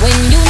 When you